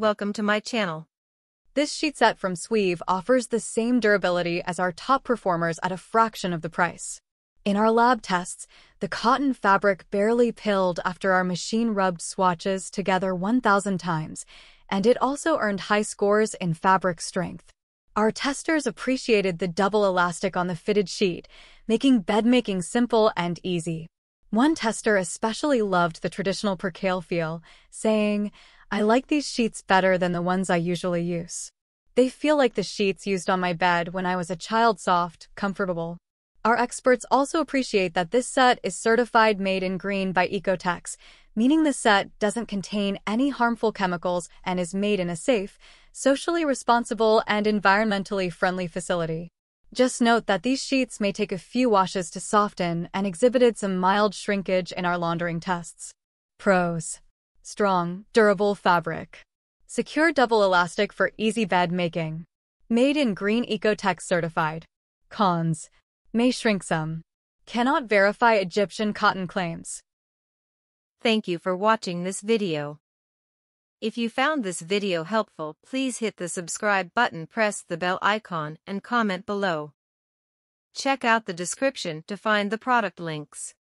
welcome to my channel. This sheet set from Sweave offers the same durability as our top performers at a fraction of the price. In our lab tests, the cotton fabric barely pilled after our machine-rubbed swatches together 1,000 times, and it also earned high scores in fabric strength. Our testers appreciated the double elastic on the fitted sheet, making bedmaking simple and easy. One tester especially loved the traditional percale feel, saying, I like these sheets better than the ones I usually use. They feel like the sheets used on my bed when I was a child soft, comfortable. Our experts also appreciate that this set is certified made in green by Oeko-Tex, meaning the set doesn't contain any harmful chemicals and is made in a safe, socially responsible, and environmentally friendly facility. Just note that these sheets may take a few washes to soften and exhibited some mild shrinkage in our laundering tests. Pros. Strong, durable fabric. Secure double elastic for easy bed making. Made in green Oeko-Tex certified. Cons. May shrink some. Cannot verify Egyptian cotton claims. Thank you for watching this video. If you found this video helpful, please hit the subscribe button, press the bell icon, and comment below. Check out the description to find the product links.